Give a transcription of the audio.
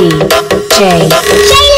DJ.